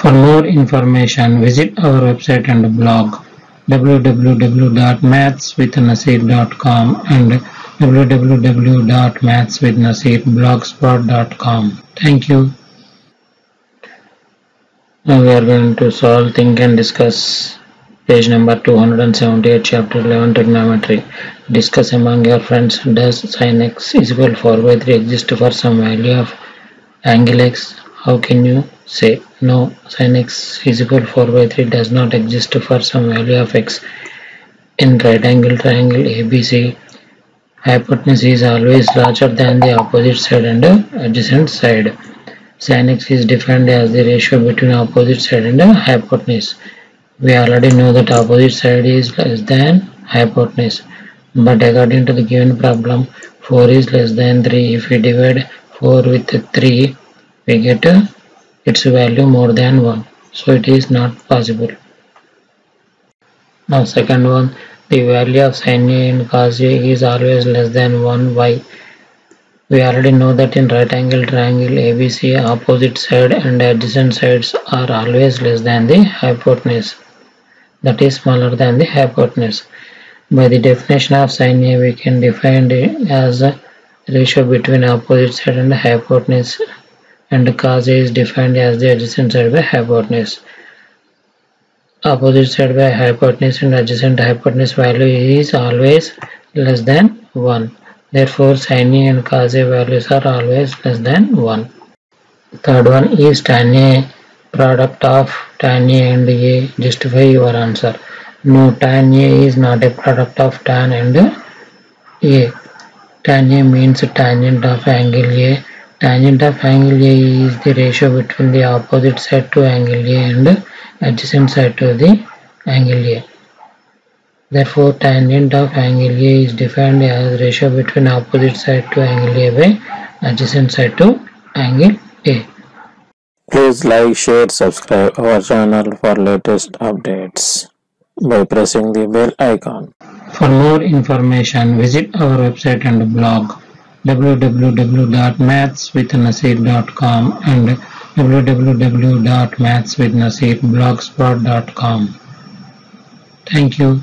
For more information, visit our website and blog www.mathswithnaseer.com and www.mathswithnaseerblogspot.com. Thank you. Now we are going to solve, think and discuss page number 278 chapter 11 trigonometry. Discuss among your friends does sin x is equal 4 by 3 exist for some value of angle x? How can you say no sin x is equal 4 by 3 does not exist for some value of x? In right angle triangle ABC hypotenuse is always larger than the opposite side and adjacent side. Sin x is defined as the ratio between opposite side and hypotenuse. We already know that opposite side is less than hypotenuse. But according to the given problem, 4 is less than 3. If we divide 4 with 3, we get its value more than 1. So it is not possible. Now second one, the value of sin A and cos A is always less than 1 y. We already know that in right angle triangle ABC opposite side and adjacent sides are always less than the hypotenuse that is smaller than the hypotenuse. By the definition of sin A we can define it as a ratio between opposite side and hypotenuse and A is defined as the adjacent side by hypotenuse. Opposite side by hypotenuse and adjacent hypotenuse value is always less than 1. Therefore, sin A and cos values are always less than 1. Third one is tan A product of tan A and A. Justify your answer. No, tan A is not a product of tan and A. Tan A means tangent of angle A. Tangent of angle A is the ratio between the opposite side to angle A and adjacent side to the angle A. Therefore, tangent of angle A is defined as ratio between opposite side to angle A by adjacent side to angle A. Please like, share, subscribe our channel for latest updates by pressing the bell icon. For more information, visit our website and blog www.mathswithnaseer.com and www.mathswithnaseerblogspot.com. Thank you.